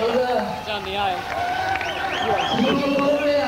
Down the aisle. Thank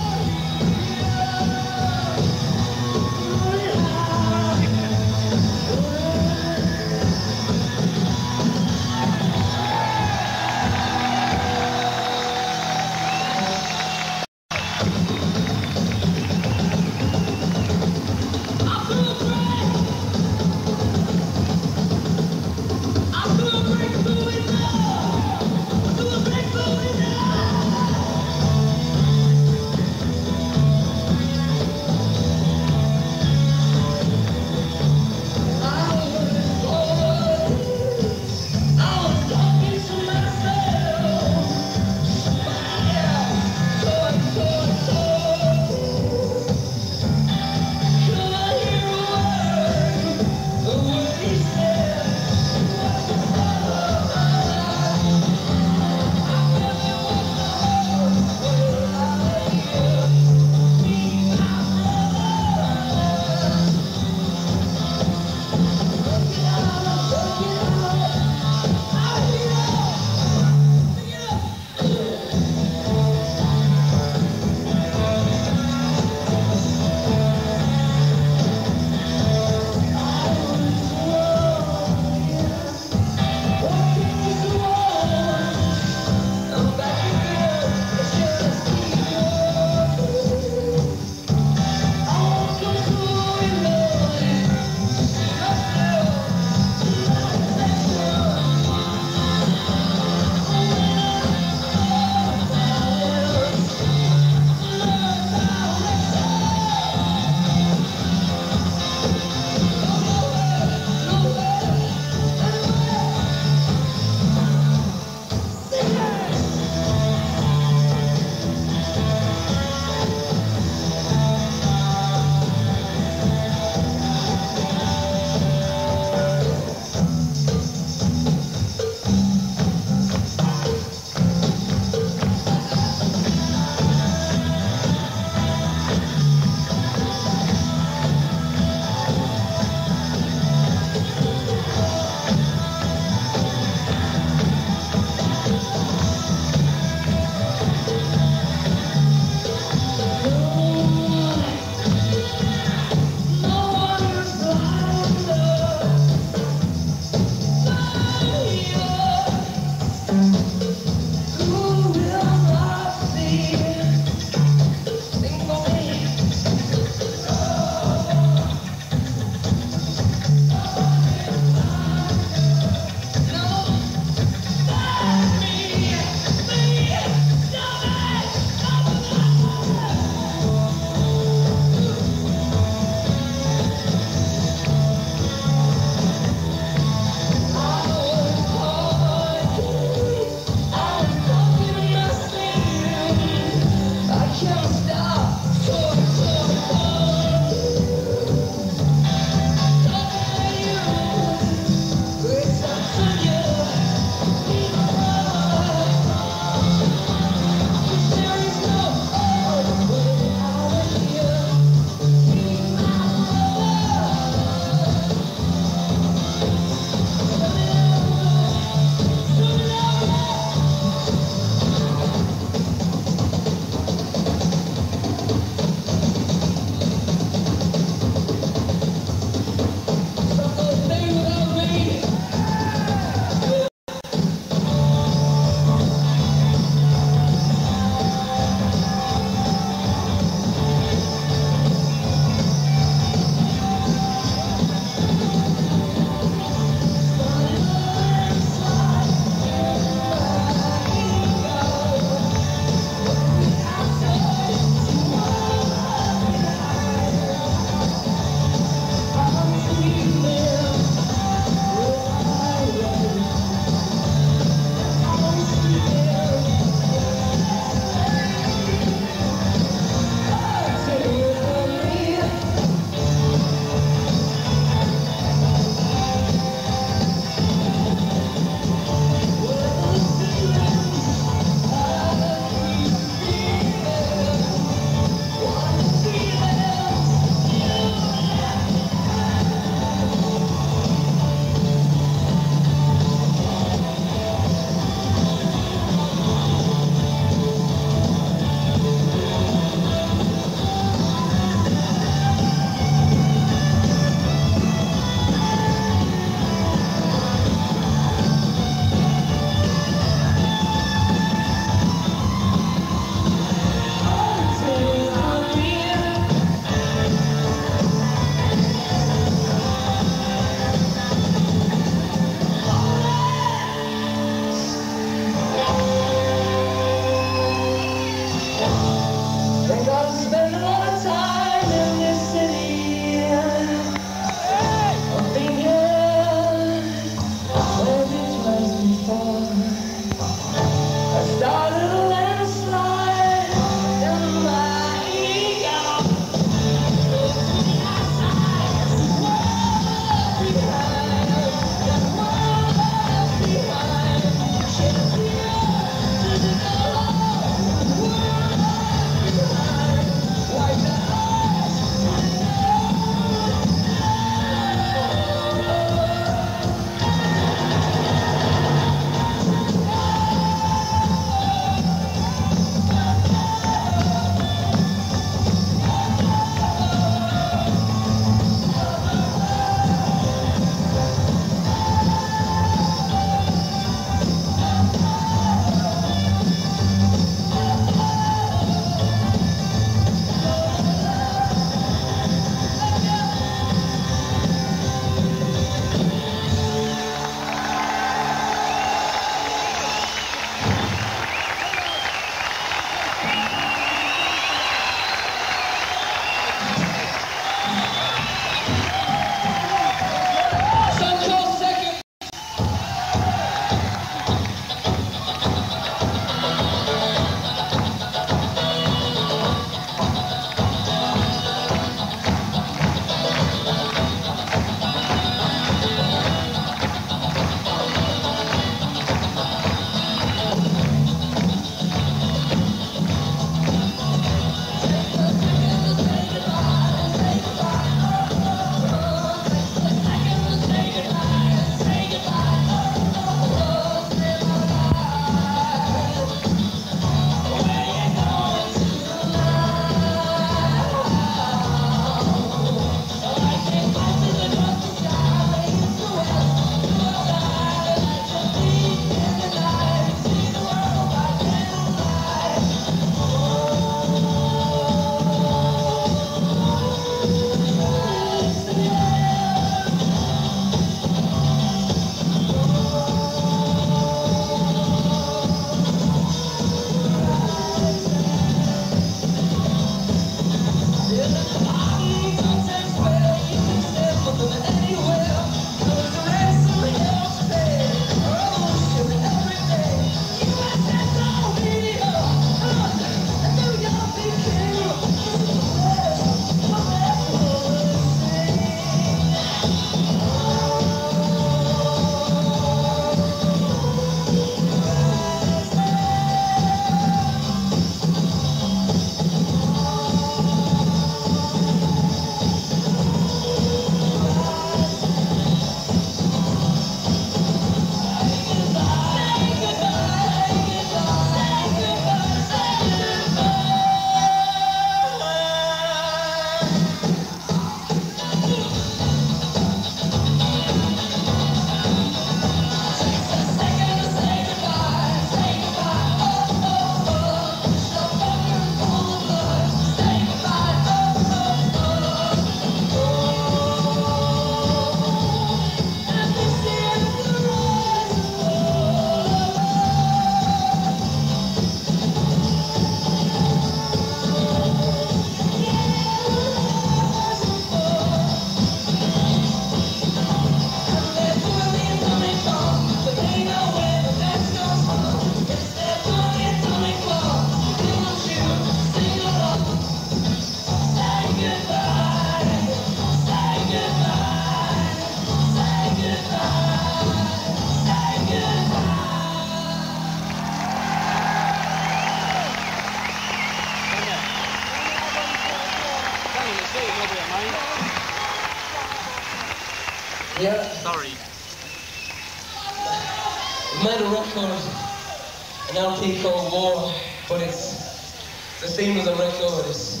the record is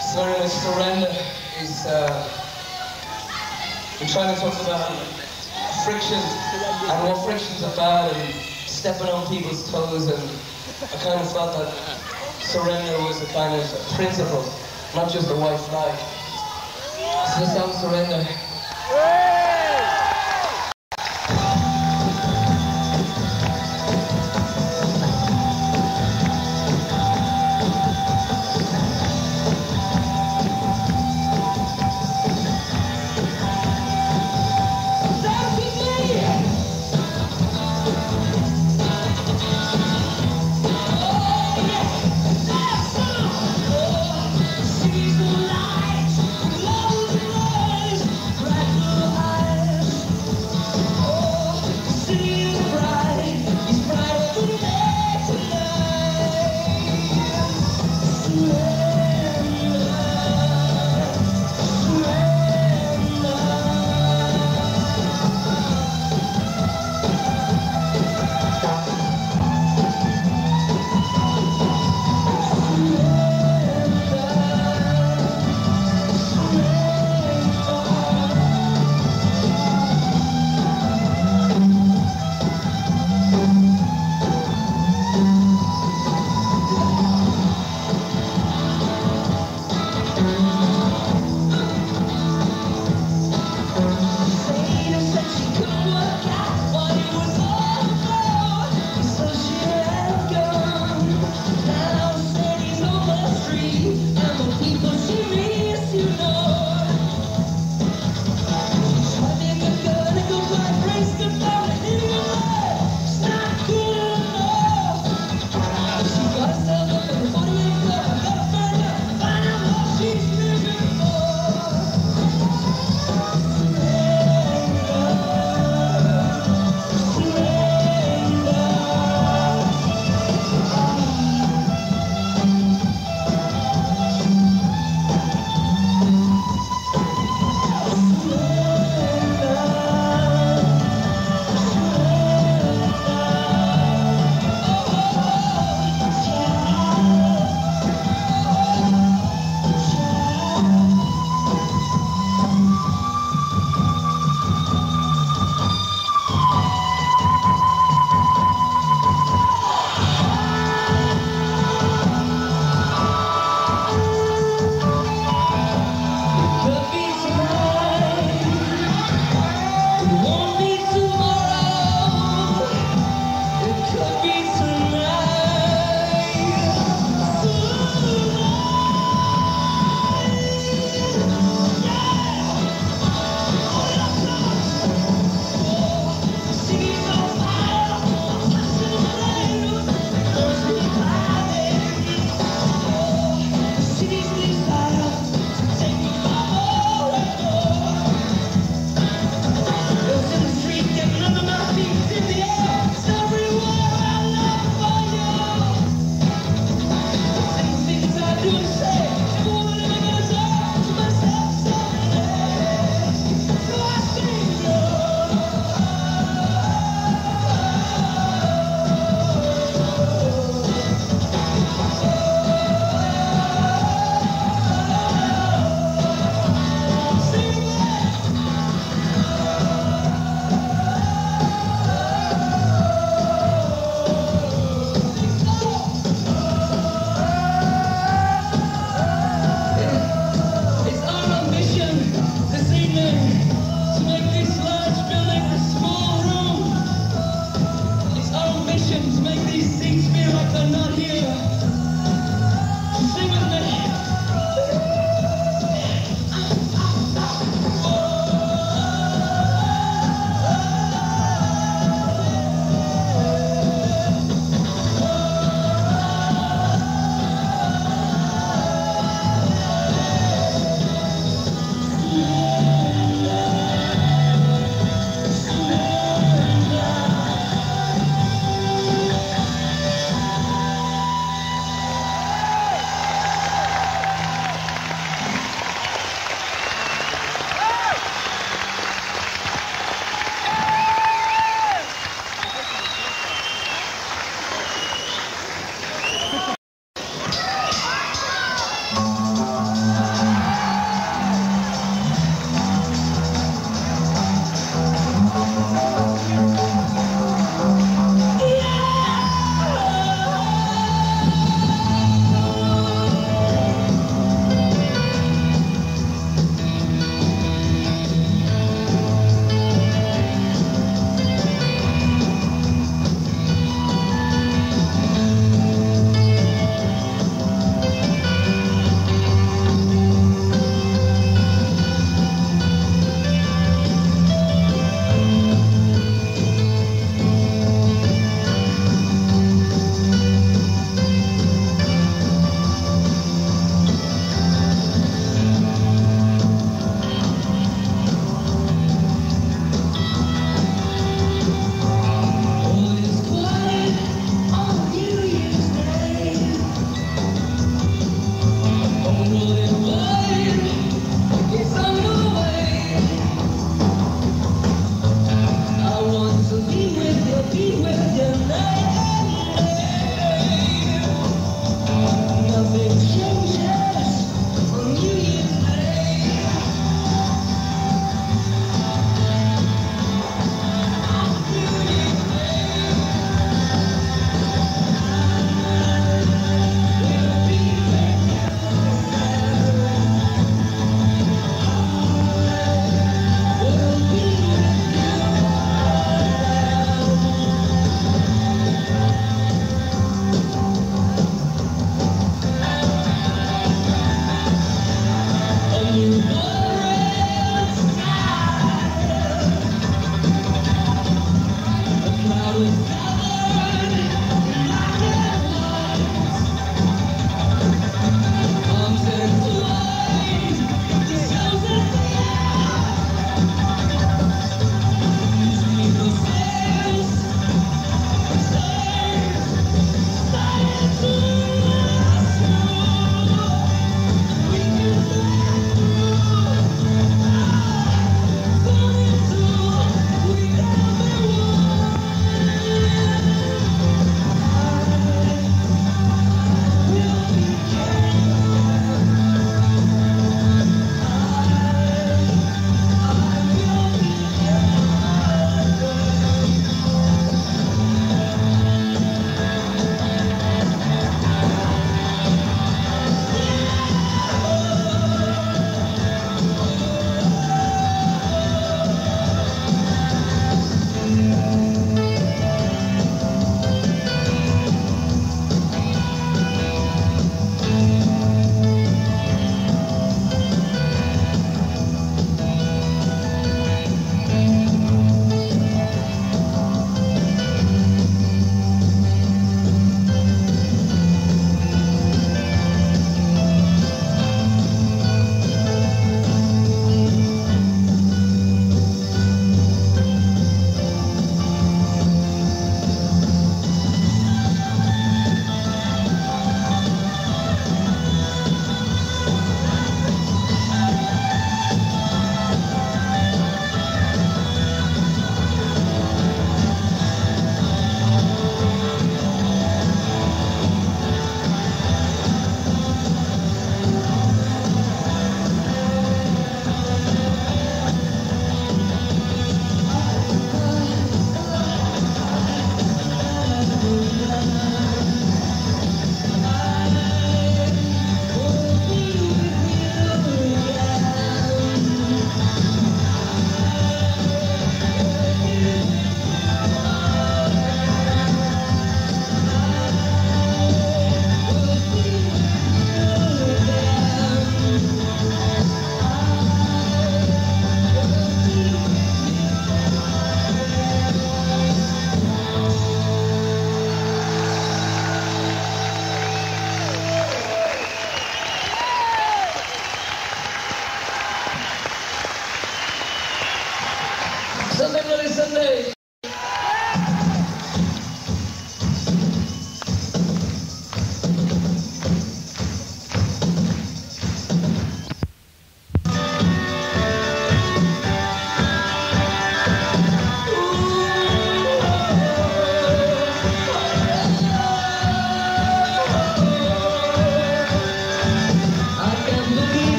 starting surrender. Is uh, we're trying to talk about friction and what friction's about and stepping on people's toes and I kind of felt that surrender was a kind of principle, not just a white flag. So the song Surrender.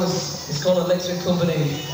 It's called Electric Company.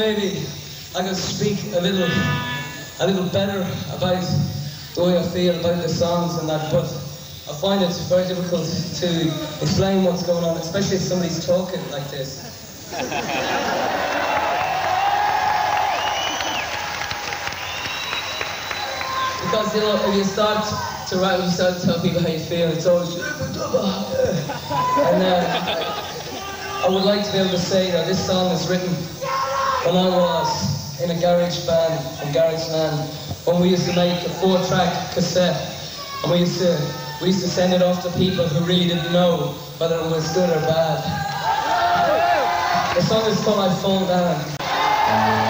Maybe I could speak a little, a little better about the way I feel about the songs and that, but I find it very difficult to explain what's going on, especially if somebody's talking like this. because you know, if you start to write, you start to tell people how you feel, it's always and uh, I would like to be able to say that this song is written when I was in a garage band from Garageland when we used to make a four-track cassette and we used to we used to send it off to people who really didn't know whether it was good or bad. The song is called I Fall Down.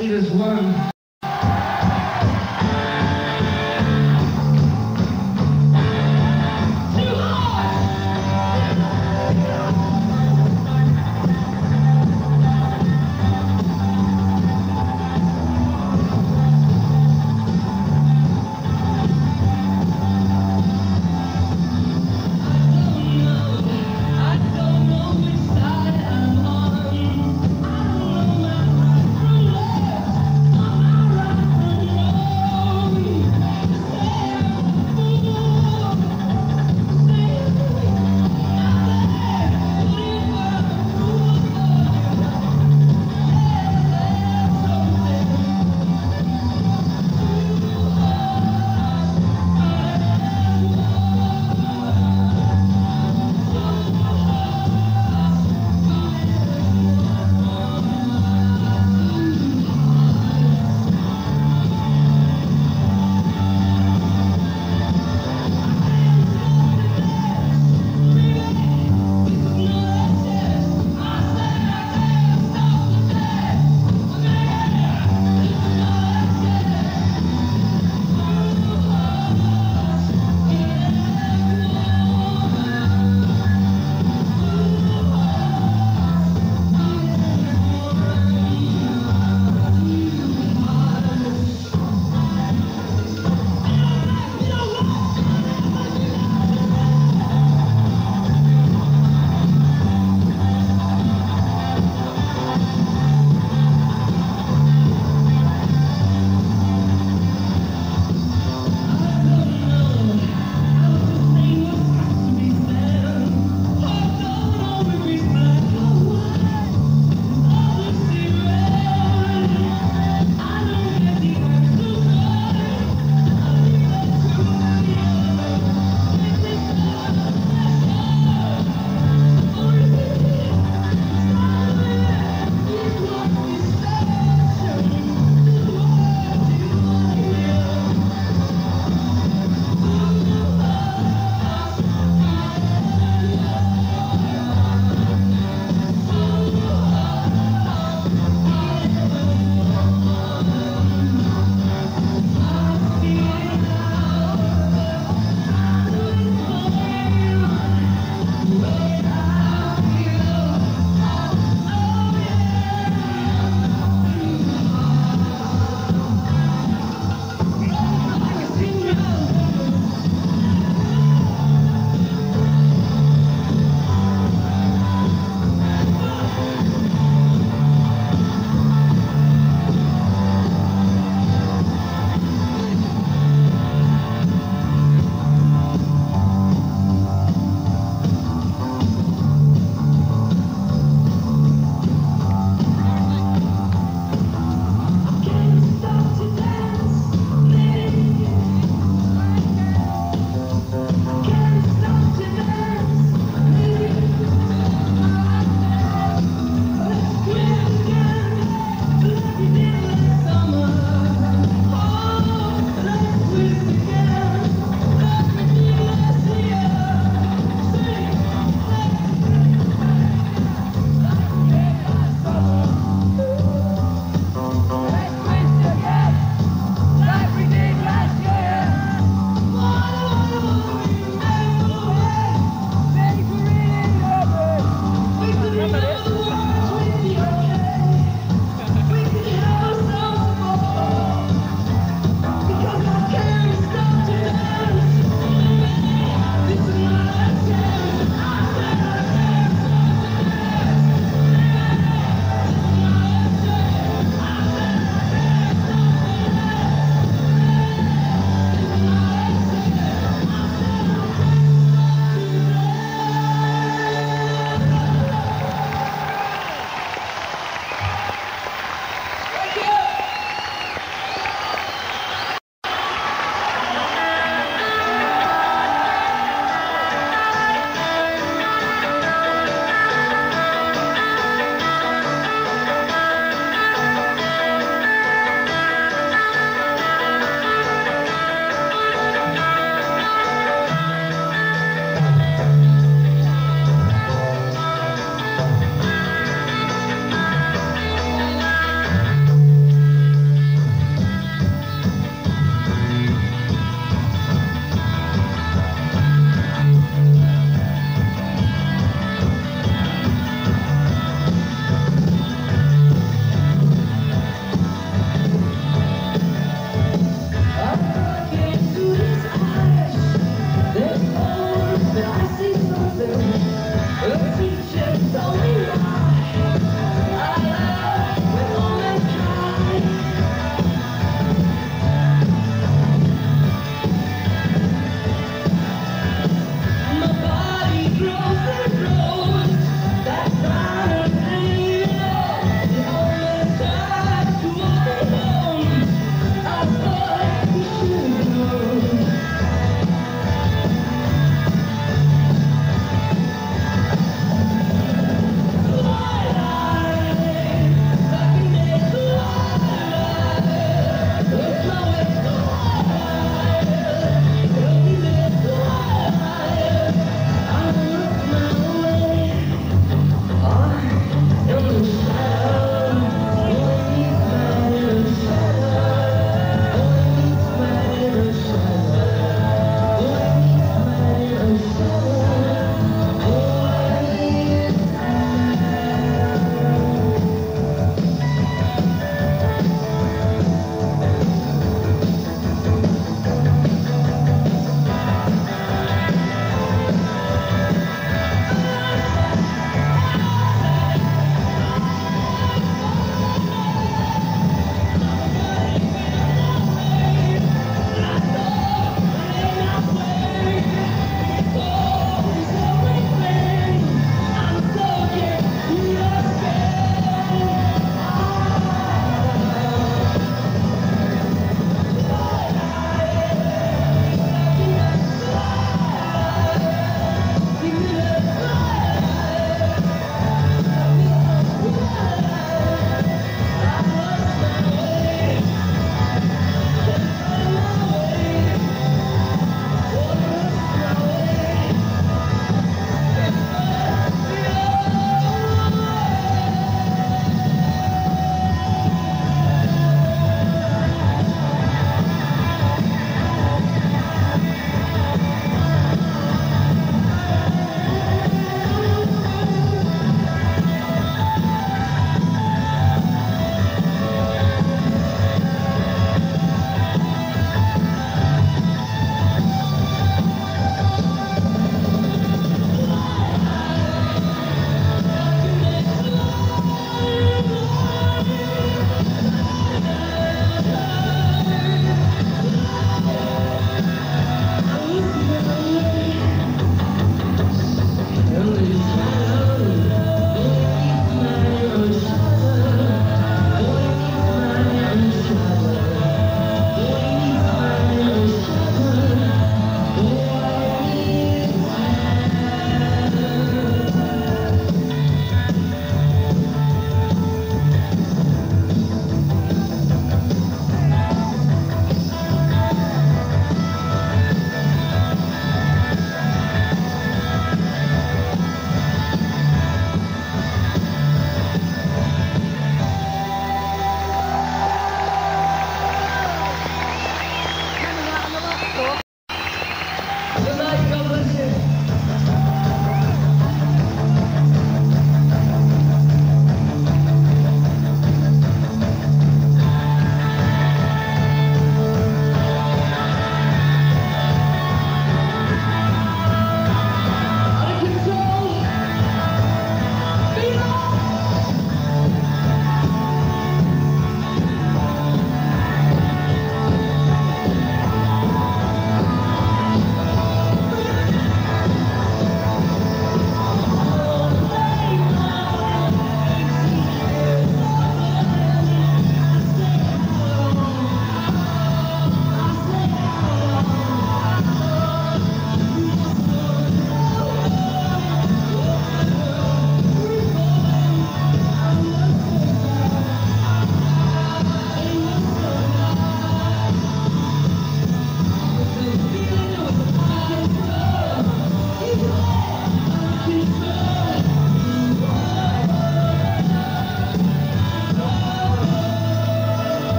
Two